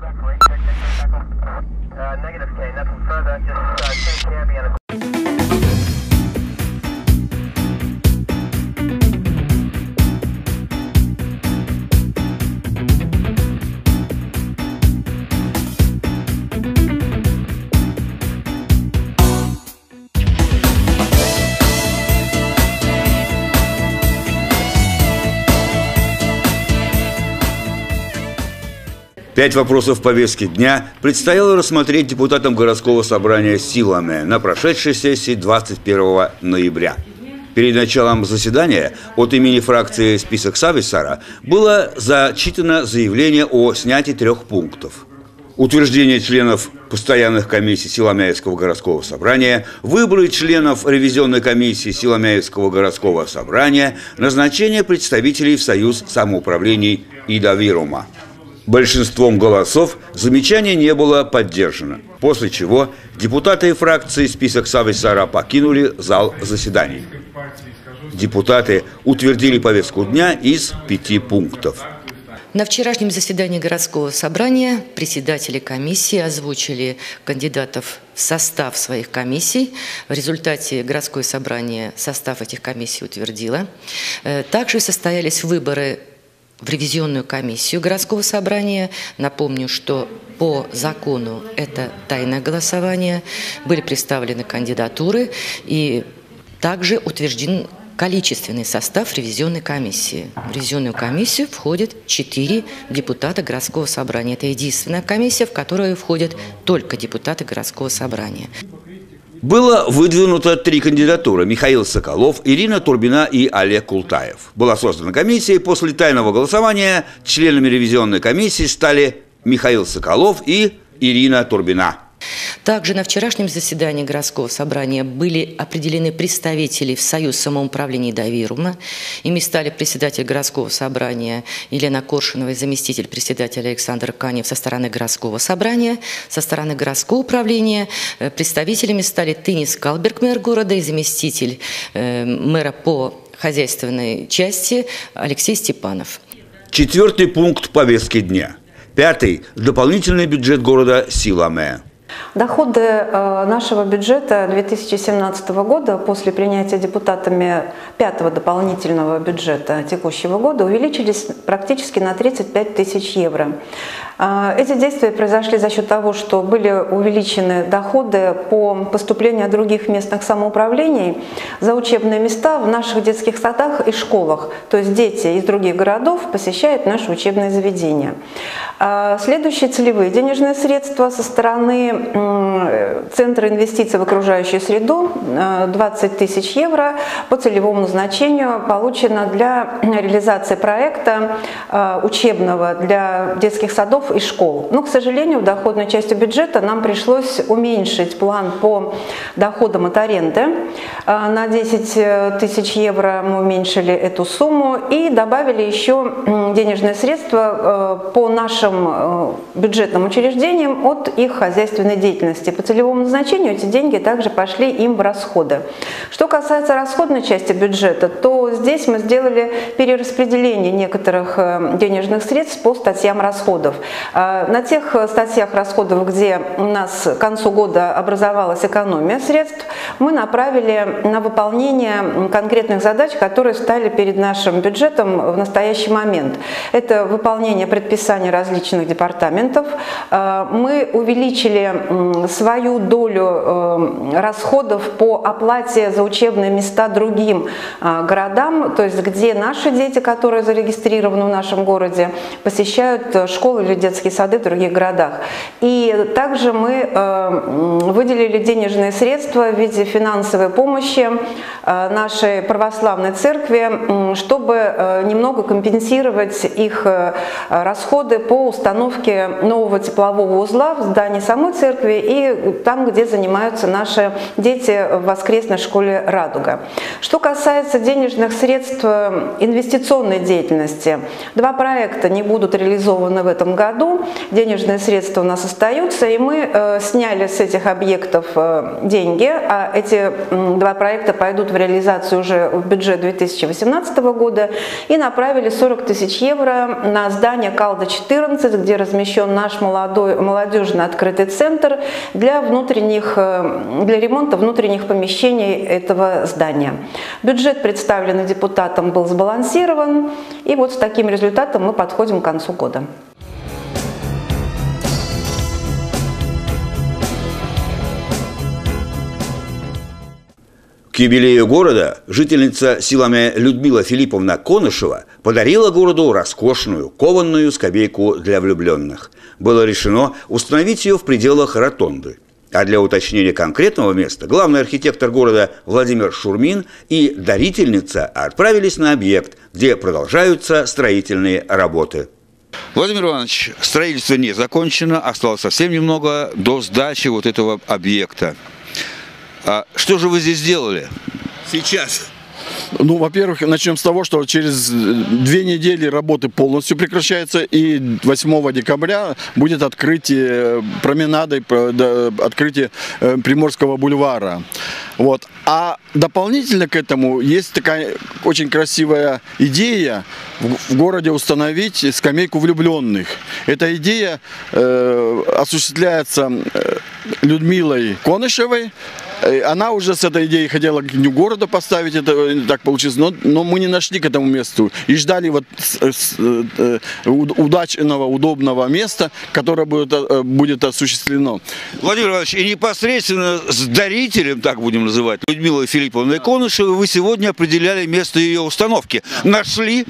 Uh, negative K, nothing further. Just uh, take care, be a Пять вопросов повестки дня предстояло рассмотреть депутатам городского собрания силами на прошедшей сессии 21 ноября. Перед началом заседания от имени фракции «Список Сависара» было зачитано заявление о снятии трех пунктов. Утверждение членов постоянных комиссий Силомяевского городского собрания, выборы членов ревизионной комиссии Силомяевского городского собрания, назначение представителей в Союз самоуправлений и Давирума. Большинством голосов замечание не было поддержано, после чего депутаты фракции список Сависара покинули зал заседаний. Депутаты утвердили повестку дня из пяти пунктов. На вчерашнем заседании городского собрания председатели комиссии озвучили кандидатов в состав своих комиссий. В результате городское собрание состав этих комиссий утвердило. Э, также состоялись выборы в ревизионную комиссию городского собрания. Напомню, что по закону это тайное голосование. Были представлены кандидатуры и также утвержден количественный состав ревизионной комиссии. В ревизионную комиссию входят четыре депутата городского собрания. Это единственная комиссия, в которую входят только депутаты городского собрания. Было выдвинуто три кандидатуры – Михаил Соколов, Ирина Турбина и Олег Култаев. Была создана комиссия, и после тайного голосования членами ревизионной комиссии стали Михаил Соколов и Ирина Турбина. Также на вчерашнем заседании городского собрания были определены представители в Союз самоуправления Давирума. Ими стали председатель городского собрания Елена Коршунова и заместитель председателя Александр Канев со стороны городского собрания. Со стороны городского управления э, представителями стали Тынис Калберг, мэр города, и заместитель э, мэра по хозяйственной части Алексей Степанов. Четвертый пункт повестки дня. Пятый – дополнительный бюджет города Силаме. Доходы э, нашего бюджета 2017 года после принятия депутатами пятого дополнительного бюджета текущего года увеличились практически на 35 тысяч евро. Э, эти действия произошли за счет того, что были увеличены доходы по поступлению других местных самоуправлений за учебные места в наших детских садах и школах. То есть дети из других городов посещают наши учебные заведения. Э, следующие целевые денежные средства со стороны Центра инвестиций в окружающую среду 20 э, тысяч евро по целевому назначению получено для реализации проекта учебного для детских садов и школ. Но, к сожалению, в доходной части бюджета нам пришлось уменьшить план по доходам от аренды. Э, на 10 тысяч евро мы уменьшили эту сумму и добавили еще денежные средства по нашим бюджетным учреждениям от их хозяйственной деятельности. По целевому назначению эти деньги также пошли им в расходы. Что касается расходной части бюджета, то здесь мы сделали перераспределение некоторых э, денежных средств по статьям расходов. Э, на тех статьях расходов, где у нас к концу года образовалась экономия средств, мы направили на выполнение конкретных задач, которые стали перед нашим бюджетом в настоящий момент. Это выполнение предписаний различных департаментов. Э, мы увеличили свою долю расходов по оплате за учебные места другим городам, то есть где наши дети, которые зарегистрированы в нашем городе, посещают э, школы или детские сады в других городах. И также мы эм, выделили денежные средства в виде финансовой помощи э, нашей православной церкви, чтобы э, немного компенсировать их расходы по установке нового теплового узла в здании самой церкви, и там, где занимаются наши дети в воскресной школе «Радуга». Что касается денежных средств э, инвестиционной деятельности, два проекта не будут реализованы в этом году. Году. Денежные средства у нас остаются, и мы э, сняли с этих объектов э, деньги, а эти два проекта пойдут в реализацию уже в бюджет 2018 года, и направили 40 тысяч евро на здание Калда-14, где размещен наш молодой, молодежный открытый центр для, внутренних, для ремонта внутренних помещений этого здания. Бюджет, представленный депутатом, был сбалансирован, и вот с таким результатом мы подходим к концу года. К юбилею города жительница силами Людмила Филипповна Конышева подарила городу роскошную кованную скамейку для влюбленных. Было решено установить ее в пределах ротонды. А для уточнения конкретного места главный архитектор города Владимир Шурмин и дарительница отправились на объект, где продолжаются строительные работы. Владимир Иванович, строительство не закончено, осталось совсем немного до сдачи вот этого объекта. А что же вы здесь сделали? Сейчас. Ну, во-первых, начнем с того, что через две недели работы полностью прекращаются, и 8 декабря будет открытие променады, открытие э, Приморского бульвара. Вот. А дополнительно к этому есть такая очень красивая идея в городе установить скамейку влюбленных. Эта идея э, осуществляется э, Людмилой Конышевой, Э, она уже с этой идеей хотела к Дню города поставить, это э, так получилось, но, но мы не нашли к этому месту. И ждали вот с, с, э, удачного, удобного места, которое будет, будет осуществлено. Владимир Иванович, и непосредственно с дарителем, так будем называть, Людмилой Филипповной Конышевой, вы сегодня определяли место ее установки. Нашли?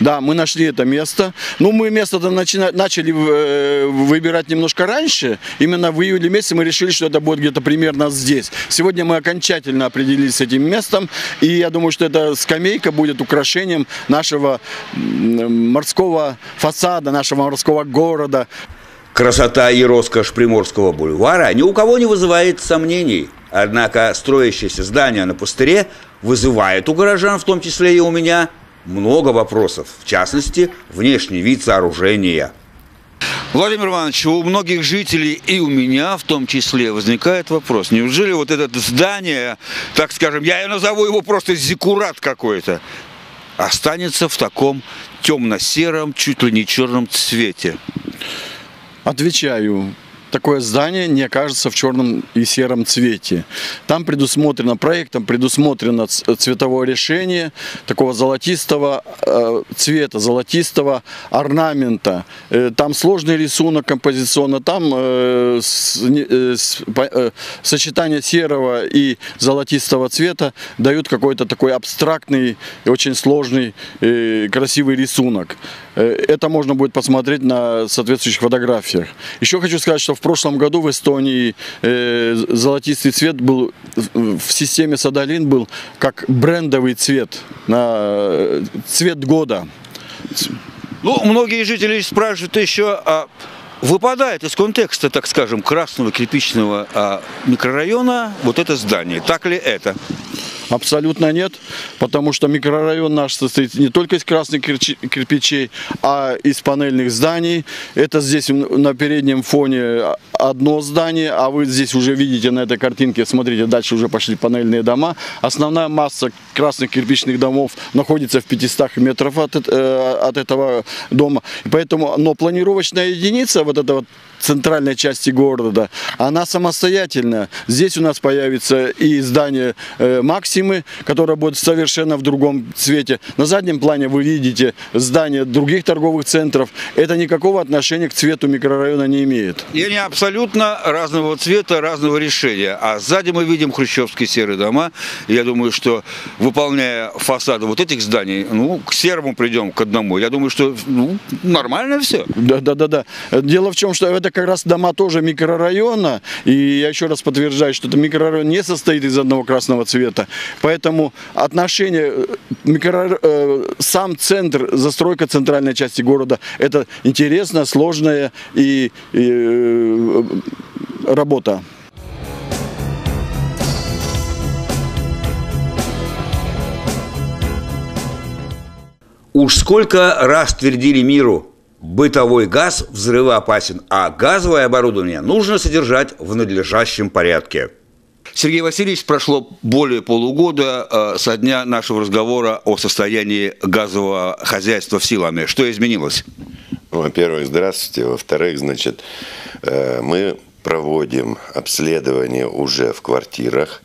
Да, мы нашли это место. Ну, мы место-то начали выбирать немножко раньше. Именно в июле месяце мы решили, что это будет где-то примерно здесь. Сегодня мы окончательно определились с этим местом, и я думаю, что эта скамейка будет украшением нашего морского фасада, нашего морского города. Красота и роскошь Приморского бульвара ни у кого не вызывает сомнений. Однако строящееся здание на пустыре вызывает у горожан, в том числе и у меня, много вопросов, в частности, внешний вид сооружения – Владимир Иванович, у многих жителей и у меня в том числе возникает вопрос, неужели вот это здание, так скажем, я назову его просто зиккурат какой-то, останется в таком темно-сером, чуть ли не черном цвете? Отвечаю такое здание не окажется в черном и сером цвете. Там предусмотрено, проектом предусмотрено цветовое решение такого золотистого э, цвета, золотистого орнамента. Э, там сложный рисунок композиционно, там э, сочетание серого и золотистого цвета дают какой-то такой абстрактный, очень сложный, красивый рисунок. Это можно будет посмотреть на соответствующих фотографиях. Еще хочу сказать, что в прошлом году в Эстонии э, золотистый цвет был в системе Садалин был как брендовый цвет, на э, цвет года. Ну, многие жители спрашивают еще, а выпадает из контекста, так скажем, красного кирпичного а, микрорайона вот это здание. Так ли это? Абсолютно нет, потому что микрорайон наш состоит не только из красных кирпичей, а из панельных зданий. Это здесь на переднем фоне одно здание, а вы здесь уже видите на этой картинке, смотрите, дальше уже пошли панельные дома. Основная масса красных кирпичных домов находится в 500 метров от, э, от этого дома. Поэтому, но планировочная единица, вот эта вот центральной части города, она самостоятельная. Здесь у нас появится и здание э, Максимы, которое будет совершенно в другом цвете. На заднем плане вы видите здание других торговых центров. Это никакого отношения к цвету микрорайона не имеет. И они абсолютно разного цвета, разного решения. А сзади мы видим хрущевские серые дома. Я думаю, что выполняя фасады вот этих зданий, ну, к серому придем, к одному. Я думаю, что ну, нормально все. Да, да, да, да. Дело в чем, что это это как раз дома тоже микрорайона, и я еще раз подтверждаю, что это микрорайон не состоит из одного красного цвета, поэтому отношение э, микро... Э, сам центр, застройка центральной части города, это интересная, сложная и, и э, работа. Уж сколько раз твердили миру, Бытовой газ взрывоопасен, а газовое оборудование нужно содержать в надлежащем порядке. Сергей Васильевич, прошло более полугода э, со дня нашего разговора о состоянии газового хозяйства в Силаме. Что изменилось? Во-первых, здравствуйте. Во-вторых, значит, э, мы проводим обследование уже в квартирах,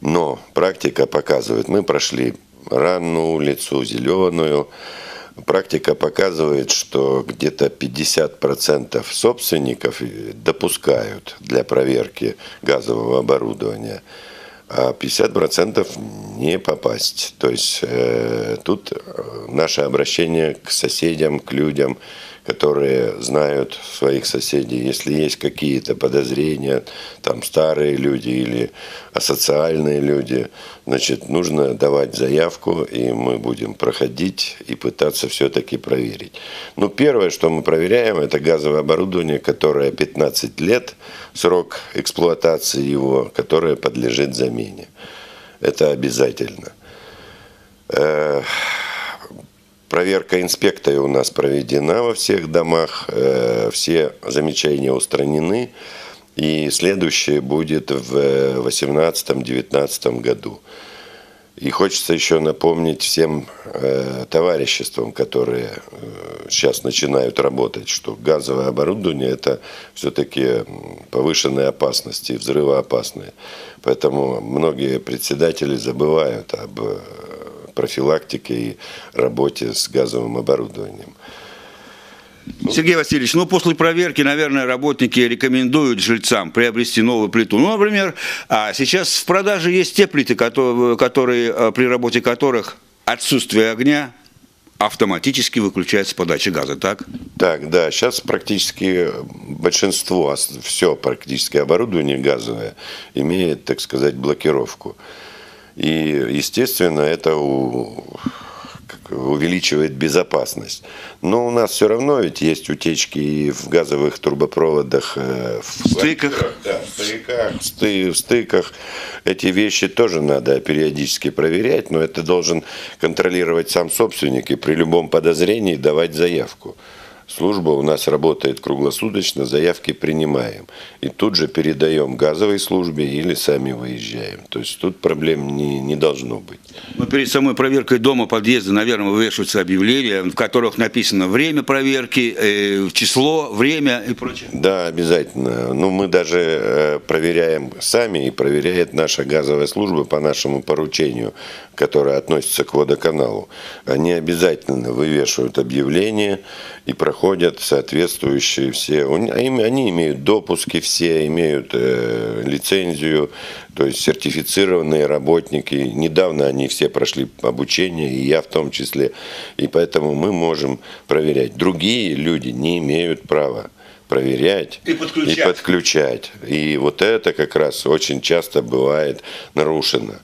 но практика показывает, мы прошли Ранную улицу, Зеленую, практика показывает, что где-то 50% собственников допускают для проверки газового оборудования, а 50% не попасть. То есть э, тут наше обращение к соседям, к людям – которые знают своих соседей. Если есть какие-то подозрения, там старые люди или асоциальные люди, значит, нужно давать заявку, и мы будем проходить и пытаться все-таки проверить. Ну, первое, что мы проверяем, это газовое оборудование, которое 15 лет, срок эксплуатации его, которое подлежит замене. Это обязательно. Э, Проверка инспекторы у нас проведена во всех домах, э, все замечания устранены, и следующее будет в 2018-2019 году. И хочется еще напомнить всем э, товариществам, которые сейчас начинают работать, что газовое оборудование это все-таки повышенные опасности, взрывоопасные. Поэтому многие председатели забывают об профилактике и работе с газовым оборудованием. Сергей Васильевич, ну после проверки, наверное, работники рекомендуют жильцам приобрести новую плиту. Ну, например, а сейчас в продаже есть те плиты, которые, которые э, при работе которых отсутствие огня автоматически выключается подача газа, так? Так, да. Сейчас практически большинство, все практически оборудование газовое имеет, так сказать, блокировку. И, естественно, это у, увеличивает безопасность. Но у нас все равно ведь есть утечки и в газовых трубопроводах, э, в стыках. Да, в стыках, в, сты, в стыках. Эти вещи тоже надо периодически проверять, но это должен контролировать сам собственник и при любом подозрении давать заявку. Служба у нас работает круглосуточно, заявки принимаем. И тут же передаем газовой службе или сами выезжаем. То есть тут проблем не, не должно быть. Но перед самой проверкой дома, подъезда, наверное, вывешиваются объявления, в которых написано время проверки, э, число, время и прочее. Да, обязательно. Ну, мы даже э, проверяем сами, и проверяет наша газовая служба по нашему поручению, которое относится к водоканалу. Они обязательно вывешивают объявления и проходят соответствующие все. Они имеют допуски все, имеют э, лицензию, то есть сертифицированные работники. Недавно они все прошли обучение, и я в том числе. И поэтому мы можем проверять. Другие люди не имеют права проверять и подключать. и подключать. И вот это как раз очень часто бывает нарушено.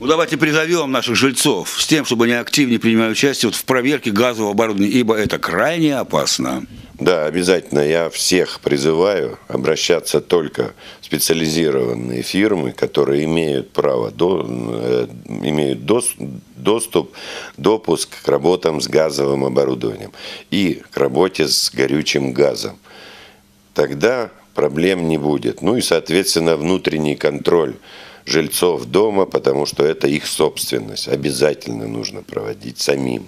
Ну, давайте призовем наших жильцов с тем, чтобы они активнее принимали участие вот в проверке газового оборудования, ибо это крайне опасно. Да, обязательно. Я всех призываю обращаться только в специализированные фирмы, которые имеют право, до, э, имеют дос, доступ, допуск к работам с газовым оборудованием и к работе с горючим газом. Тогда проблем не будет. Ну и, соответственно, внутренний контроль жильцов дома, потому что это их собственность. Обязательно нужно проводить самим.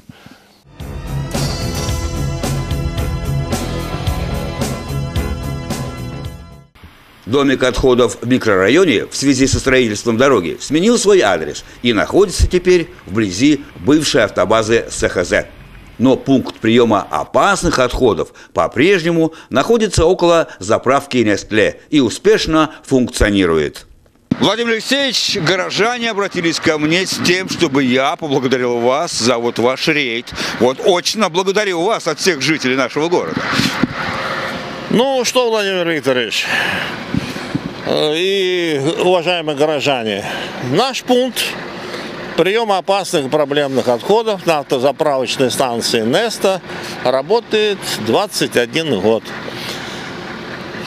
Домик отходов в микрорайоне в связи со строительством дороги сменил свой адрес и находится теперь вблизи бывшей автобазы СХЗ. Но пункт приема опасных отходов по-прежнему находится около заправки Нестле и успешно функционирует. Владимир Алексеевич, горожане обратились ко мне с тем, чтобы я поблагодарил вас за вот ваш рейд. Вот очень благодарю вас от всех жителей нашего города. Ну что, Владимир Викторович э, и уважаемые горожане, наш пункт приема опасных проблемных отходов на автозаправочной станции Неста работает 21 год.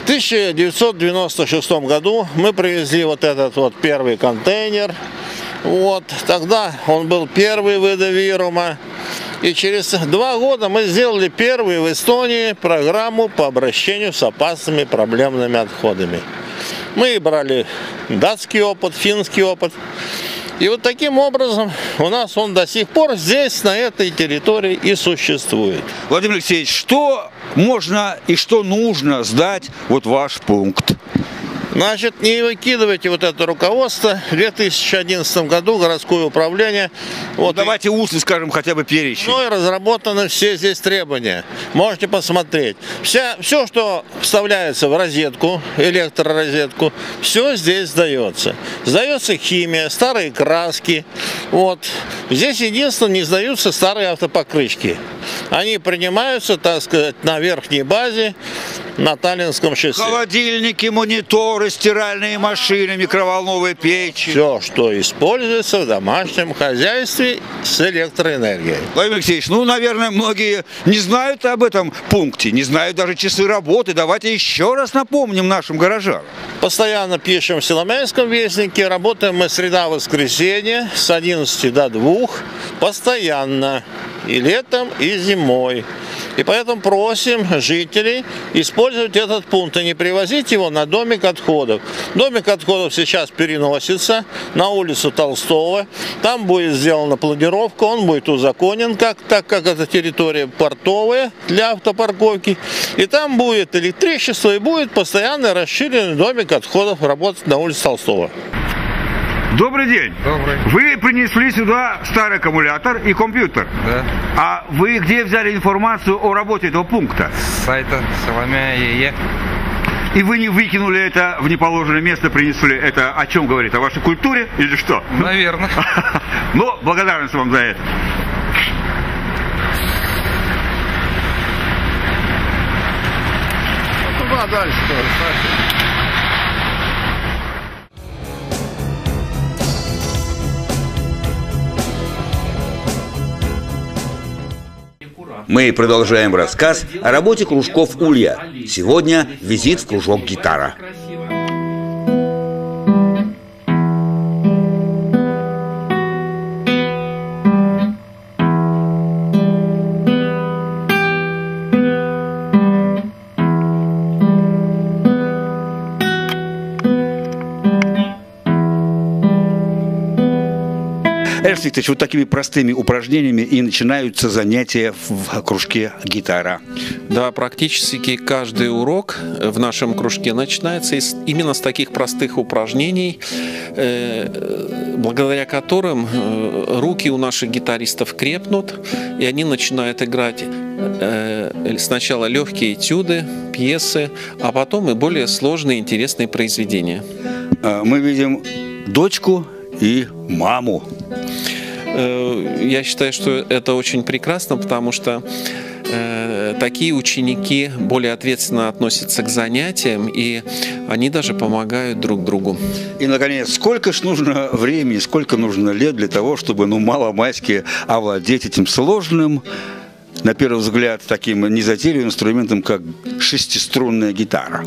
1996 году мы привезли вот этот вот первый контейнер. Вот, тогда он был первый выдавирума. И через два года мы сделали первую в Эстонии программу по обращению с опасными проблемными отходами. Мы брали датский опыт, финский опыт. И вот таким образом у нас он до сих пор здесь, на этой территории и существует. Владимир Алексеевич, что можно и что нужно сдать вот ваш пункт? Значит, не выкидывайте вот это руководство. В 2011 году городское управление... Вот, Давайте устно скажем хотя бы перечень. Ну и разработаны все здесь требования. Можете посмотреть. Вся, все, что вставляется в розетку, электророзетку, все здесь сдается. Сдается химия, старые краски. Вот. Здесь единственное, не сдаются старые автопокрышки. Они принимаются, так сказать, на верхней базе, на Таллинском шоссе. Холодильники, мониторы, стиральные машины, микроволновые печи. Все, что используется в домашнем хозяйстве с электроэнергией. Владимир Алексеевич, ну, наверное, многие не знают об этом пункте, не знают даже часы работы. Давайте еще раз напомним нашим горожанам. Постоянно пишем в Силомянском вестнике, работаем мы среда-воскресенье с 11 до 2, постоянно, и летом, и зимой. И поэтому просим жителей использовать этот пункт и не привозить его на домик отходов. Домик отходов сейчас переносится на улицу Толстого. Там будет сделана планировка, он будет узаконен, как, так как это территория портовая для автопарковки. И там будет электричество и будет постоянно расширенный домик отходов работать на улице Толстого. Добрый день. Добрый. Вы принесли сюда старый аккумулятор и компьютер. Да. А вы где взяли информацию о работе этого пункта? С сайта Соломя ЕЕ. И вы не выкинули это в неположенное место, принесли это о чем говорит? О вашей культуре или что? Наверное. Ну, благодарность вам за это. Туда дальше Мы продолжаем рассказ о работе кружков Улья. Сегодня визит в кружок гитара. Викторович, вот такими простыми упражнениями и начинаются занятия в кружке гитара. Да, практически каждый урок в нашем кружке начинается именно с таких простых упражнений, э, благодаря которым э, руки у наших гитаристов крепнут, и они начинают играть э, сначала легкие этюды, пьесы, а потом и более сложные интересные произведения. Мы видим дочку и маму. Э, Я считаю, что это очень прекрасно, потому что э, такие ученики более ответственно относятся к занятиям, и они даже помогают друг другу. И, наконец, сколько ж нужно времени, сколько нужно лет для того, чтобы, ну, маломайски овладеть этим сложным, на первый взгляд, таким незатейливым инструментом, как шестиструнная гитара.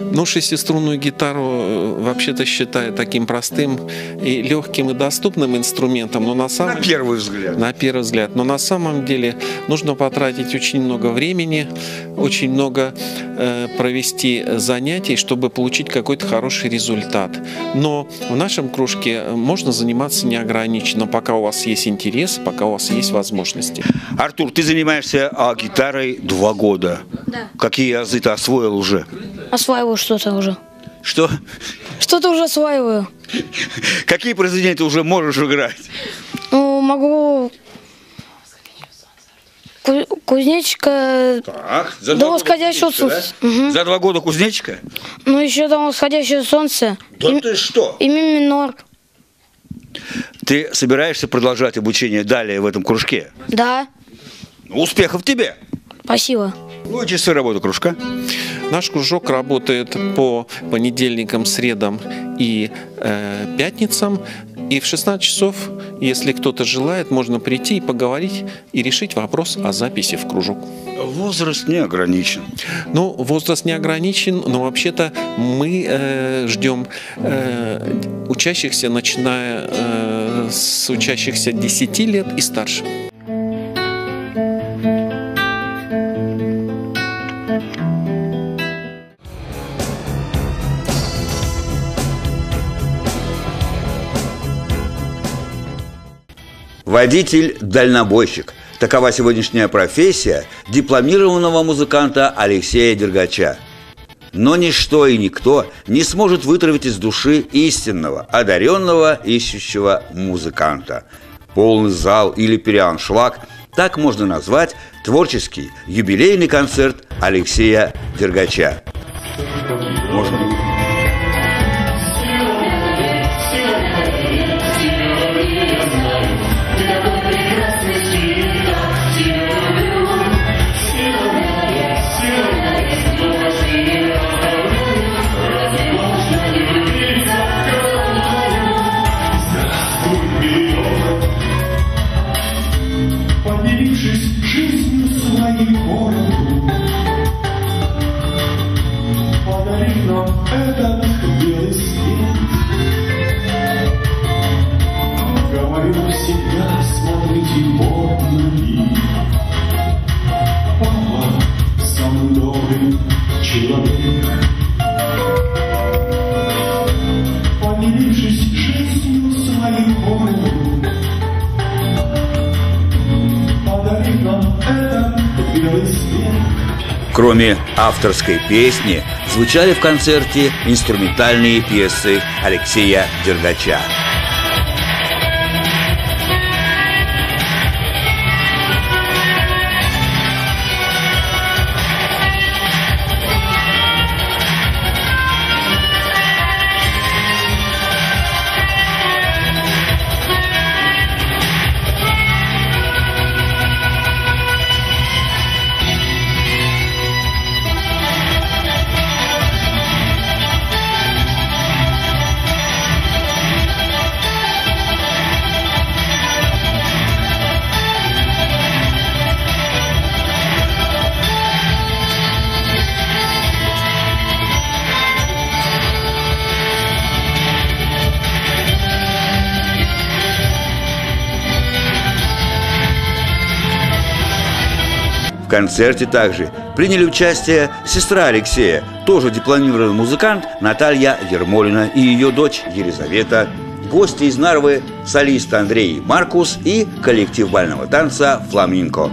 Ну, шестиструнную гитару э, вообще-то считаю таким простым и легким и доступным инструментом, но на самом На первый взгляд. на первый взгляд. Но на самом деле нужно потратить очень много времени, очень много э, провести занятий, чтобы получить какой-то хороший результат. Но в нашем кружке можно заниматься неограниченно, пока у вас есть интерес, пока у вас есть возможности. Артур, ты занимаешься а, гитарой два года. Да. Какие азы ты освоил уже? Осваиваю что-то уже. Что? Что-то уже осваиваю. Какие произведения ты уже можешь играть? Ну, могу... Ку- Кузнечика, Так, за До восходящего солнца. Мгм. За два года кузнечика? ну еще там восходящее солнце. Да и, ты что? и ми минор. Ты собираешься продолжать обучение далее в этом кружке? Да, Успехов тебе! спасибо. Ну и часы работы кружка. Наш кружок работает по понедельникам, средам и э, пятницам. И в 16 часов, если кто-то желает, можно прийти и поговорить и решить вопрос о записи в кружок. Возраст не ограничен. Ну, возраст не ограничен, но вообще-то мы э, ждем э, учащихся, начиная э, с учащихся 10 лет и старше. Водитель-дальнобойщик. Такова сегодняшняя профессия дипломированного музыканта Алексея Дергача. Но ничто и никто не сможет вытравить из души истинного, одаренного, ищущего музыканта. Полный зал или переаншлаг – так можно назвать творческий юбилейный концерт Алексея Дергача. Кроме авторской песни, звучали в концерте инструментальные пьесы Алексея Дергача. Концерте также приняли участие сестра Алексея, тоже дипломированный музыкант Наталья Ермолина и ее дочь Елизавета, гости из Нарвы, солист Андрей Маркус и коллектив бального танца «Фламинко».